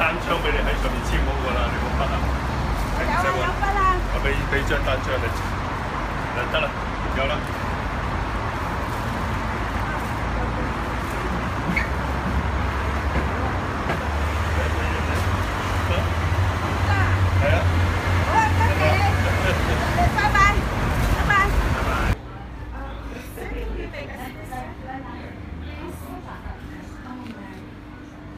單槍俾你喺上面簽好㗎啦，你冇筆啊？有啊有揾，筆啊，我俾俾張單張你，嗱得啦，有啦。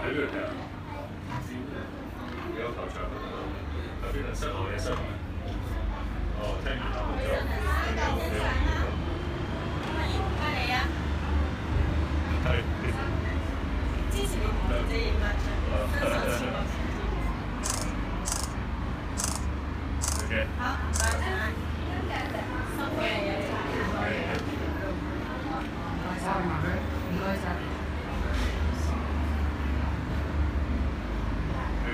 喺邊度睇啊？幾個球場？喺邊度？室內嘅室外？哦，聽完啦，咁就你好你好。係。支持你同姐影啦，OK。好，拜拜。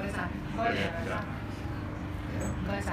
唔該曬，唔該曬，